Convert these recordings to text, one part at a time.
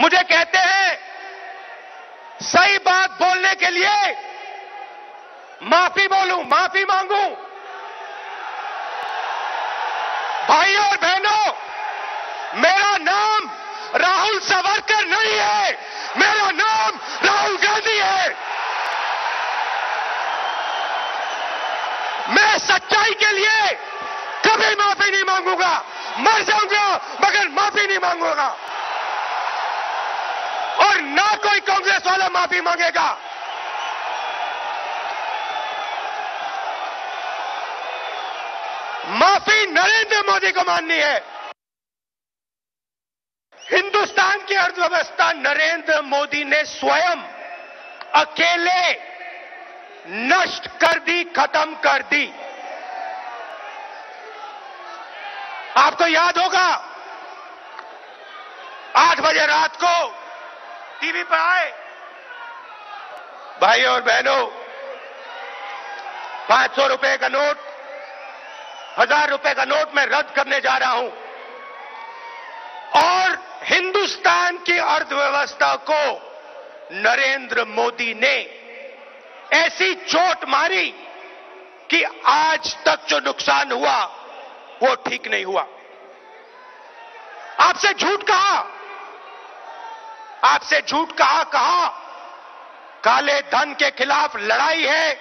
मुझे कहते हैं, सही बात बोलने के लिए माफ़ी बोलूँ, माफ़ी मांगू। भाइयों और बहनों, मेरा नाम राहुल सावरकर नहीं है, मेरा नाम राहुल गांधी है। मैं सच्चाई के लिए कभी माफ़ी नहीं मांगूँगा। मर जाऊँगा, मगर माफ़ी नहीं मांगूँगा। कोई कांग्रेस वाला माफ़ी मांगेगा। माफ़ी नरेंद्र मोदी को माननी है। हिंदुस्तान की अर्थव्यवस्था नरेंद्र मोदी ने स्वयं अकेले नष्ट कर दी, खत्म कर दी। आपको याद होगा, आठ बजे रात को टीवी पर आए। भाई और बहनों, पाँच सौ रुपए का नोट, हज़ार रुपए का नोट मैं रद्द करने जा रहा हूँ। और हिंदुस्तान की अर्थव्यवस्था को नरेंद्र मोदी ने ऐसी चोट मारी कि आज तक जो नुकसान हुआ, वो ठीक नहीं हुआ। आपसे झूठ कहा आपसे झूठ कहा कहा। काले धन के खिलाफ लड़ाई है।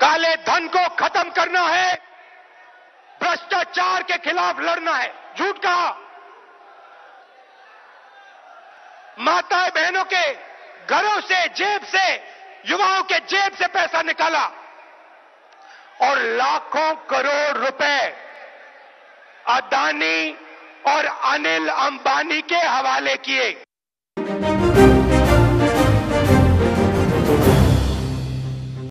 काले धन को खत्म करना है। भ्रष्टाचार के खिलाफ लड़ना है। झूठ कहा। माताएँ बहनों के घरों से, जेब से, युवाओं के जेब से पैसा निकाला। और लाखों करोड़ रुपए अदानी और अनिल अंबानी के हवाले किए। Música